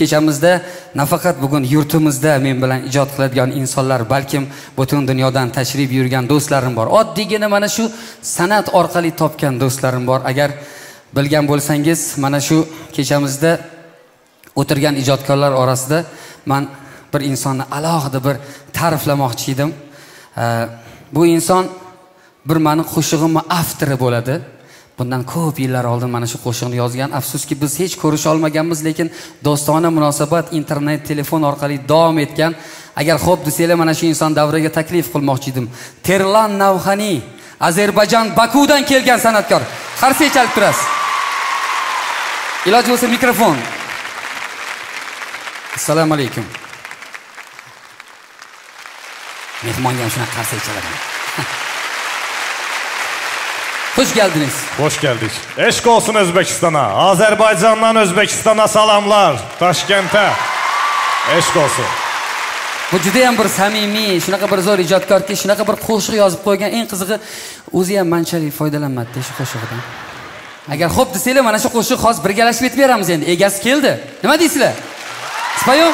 kechamizda nafaqat bugun yurtimizda men bilan ijod qiladigan insonlar balkim butun dunyodan tashrif buyurgan do'stlarim bor. Oddiygina mana shu san'at orqali topgan do'stlarim bor. Agar bilgan bo'lsangiz mana shu kechamizda o'tirgan ijodkorlar orasida man bir insonni alohida bir ta'riflamoqchi edim. Bu inson bir mani qo'shig'imni avtori bo'ladi. Bundan ko'p yillar oldin mana shu qo'shiqni yozgan. Afsuski biz hech ko'risha olmaganmiz lekin do'stona munosabat internet telefon orqali davom etgan. Agar xo'p desanglar mana shu inson davriga taklif qilmoqchi edim. Terlan navhaniy ozarbayjon bakudan kelgan san'atkor. Qarsak chalib turasiz. Iloji bo'lsa mikrofon. Assalomu alaykum. Mehmonga ham shunaqa qarsak chaladi Hoş geldiniz. Hoş geldik. Eşk olsun Özbekistan'a. Azerbaycan'dan Özbekistan'a salamlar. Taşkent'e. Eşk olsun. bu juda ham bir samimiy shunaqa bir zo'r ijodkorki shunaqa bir qo'shiq yozib qo'ygan eng qizig'i o'zi ham manchalik foydalanmadida shu qo'shig'idan agar xo'p desanglar mana shu qo'shiq hozir birgalashib aytib beramiz endi egasi keldi nima deysizlar споем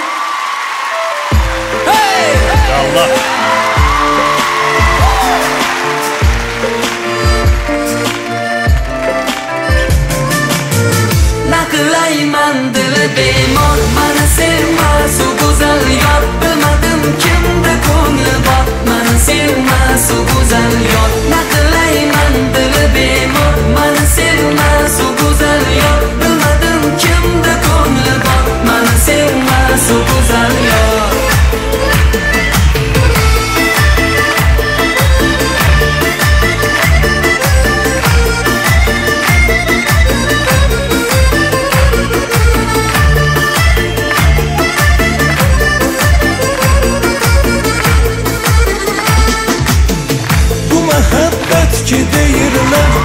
hey! Allah.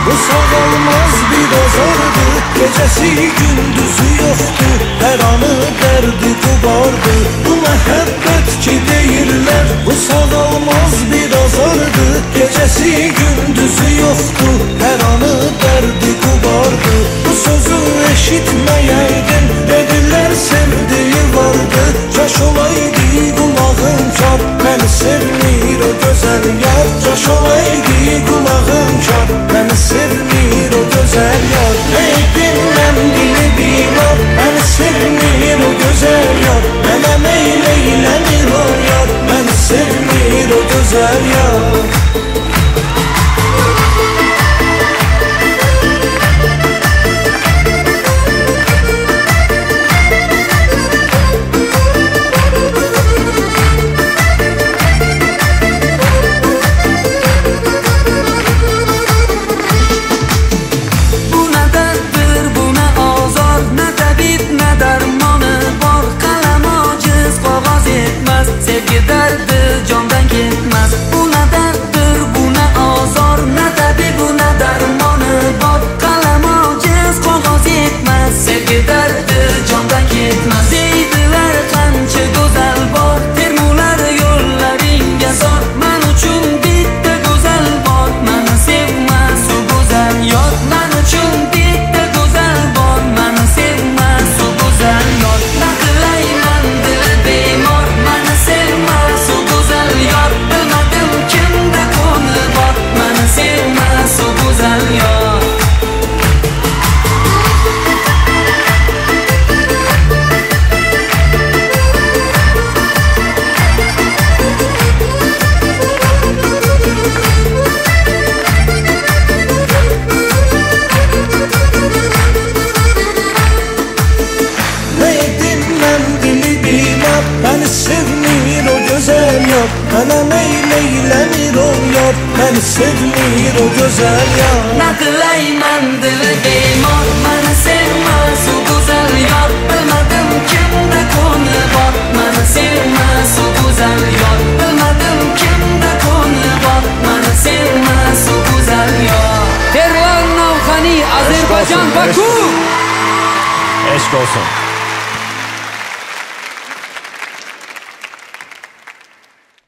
Bu olmaz bir azardı Gecesi gündüzü yoktu. Her anı derdi kubardı. Bu mehabbet ki değiller. Bu olmaz bir azardı Gecesi gündüzü yoktu. Her anı derdi kubardı. Bu sözü eşitmeyeydim Dediler sevdiği vardı. Caş olaydı kulağım çar Beni sevmir o güzel ya yar Mənə meyl eyləmir o yar. Məni sevmir o gözəl yar. Nə qılayman dili bemor Məni sevməz o gözəl yor Bilmədim kimdə könlü var. Məni sevməz o gözəl yor Bilmədim kimdə könlü var. Məni sevməz o gözəl yor terlan navhaniy ozarbayjon baku. Eşk olsun.